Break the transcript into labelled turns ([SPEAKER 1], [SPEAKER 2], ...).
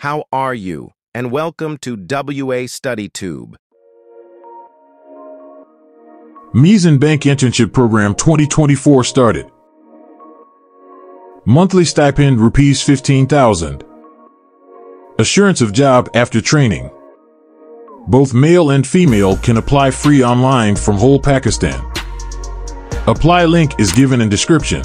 [SPEAKER 1] How are you? And welcome to WA Study Tube.
[SPEAKER 2] Meezan Bank Internship Program 2024 started. Monthly stipend rupees 15,000. Assurance of job after training. Both male and female can apply free online from whole Pakistan. Apply link is given in description.